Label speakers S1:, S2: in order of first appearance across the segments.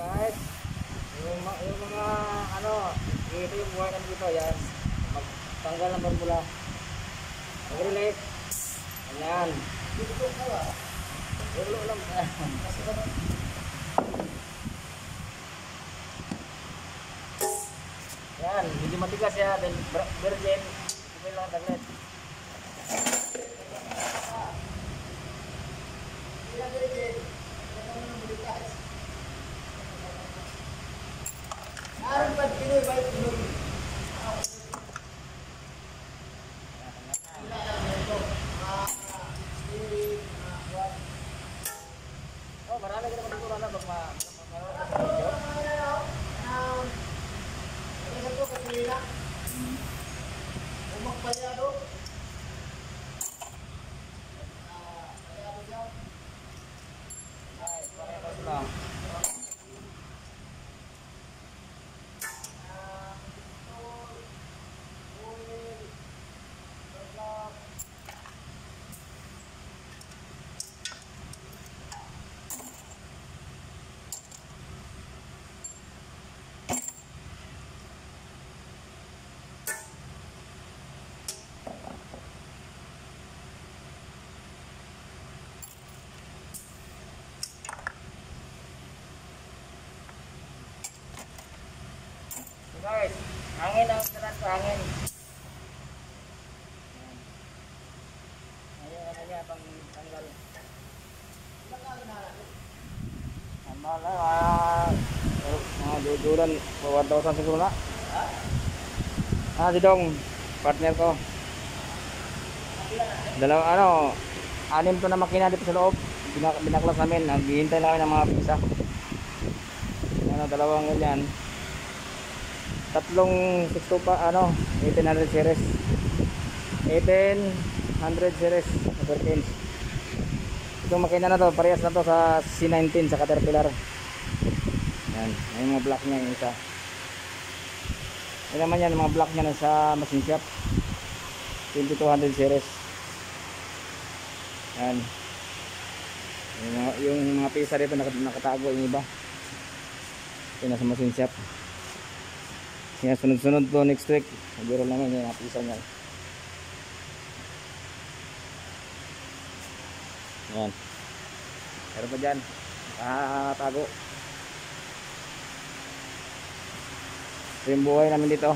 S1: mga, yung mga ano, ito yung buhay namin dito, yan. Magtanggal ng barbula. Mag-relate. Ayan. Ulo lang. Yan, medyo matigas ya, then vir- virgin. Okay lang taglit. Oh, hangin ang. Ayan, ano niya, pang tanggal. Tama lang, ah, mga dudulan, 1,000 siguro na. Ah, si Dong, partner ko. Dalawa, ano, anim to na makina dito sa loob. Binak binaklas namin, naghihintay na kami ng mga pisa. Ano, dalawang ganyan tatlong 6 pa ano 1800 series. 1800 series na 13 itong makina na to parehas na to sa C19 sa Caterpillar. Yan yung mga block niya yung isa. Yan naman yan mga block niya sa machine shop. 2200 series. Yan. Yung yung mga pisa dito nakat- nakatago yung iba. Yun nasa machine shop yan, sunod-sunod po next week. Siguro naman yan, napisa niya. Yan. Pero pa dyan, nakatago. Ito yung buhay namin dito.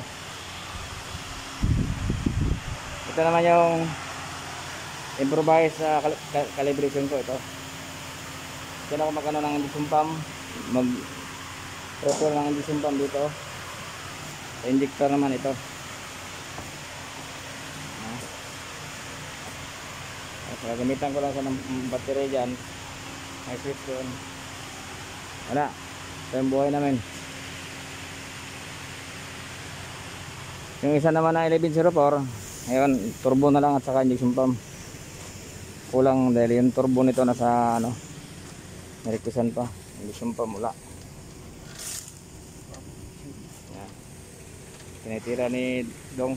S1: Ito naman yung improvise sa kal- calibration ko ito. Diyan ako magano ng disumpam. Mag proper ng disumpam dito. Sa injector naman ito. Ah. At gagamitan ko lang sa battery dyan. May switch doon. Wala. Ito yung buhay namin. Yung isa naman na 1104, ngayon turbo na lang at saka injection pump. Kulang dahil yung turbo nito nasa ano, nirikusan pa. Injection pump wala. Tinitira ni Dong.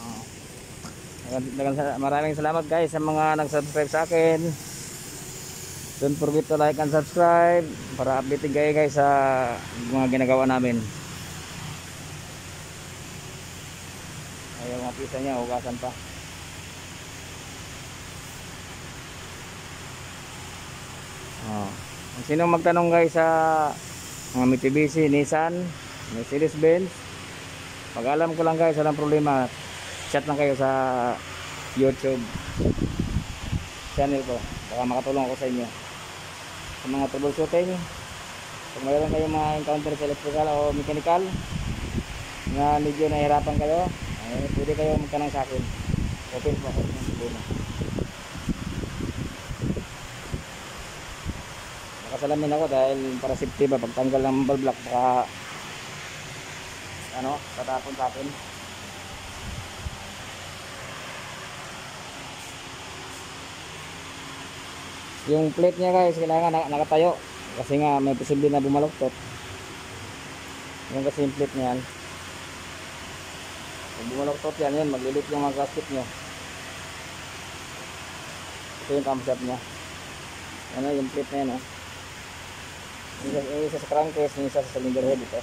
S1: Ah. Maraming salamat guys sa mga nag-subscribe sa akin. Don't forget to like and subscribe para updated kayo guys sa mga ginagawa namin. Ayaw mga pisa niya, hugasan pa. Oh. Kung sino magtanong guys sa mga Mitsubishi, Nissan, Mercedes-Benz, pag alam ko lang guys, walang problema, chat lang kayo sa YouTube channel ko. Baka makatulong ako sa inyo. Sa mga troubleshooting, kung mayroon kayong mga encounter sa electrical o mechanical, na medyo nahirapan kayo, eh, pwede kayo magtanong sa akin. Open po ako ng problema. Nakasalamin ako dahil para safety ba pagtanggal ng bulb block baka ano, tatapon sa akin. Yung plate niya guys, kailangan nak- nakatayo kasi nga may posible na bumaluktot. Yung kasi yung plate niyan. Kung bumaluktot yan, yun, maglilit yung mga gasket nyo. Ito yung cam shop niya. Ano yung plate na yan oh. Yung isa, yung isa sa crankcase, yung isa sa cylinder head ito.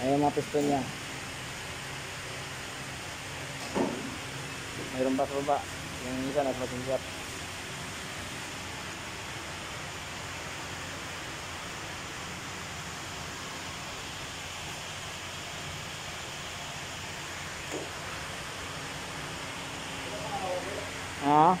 S1: Ayan yung mga piston niya. Mayroon pa sa baba. Yung isa nasa machine shop. Ah,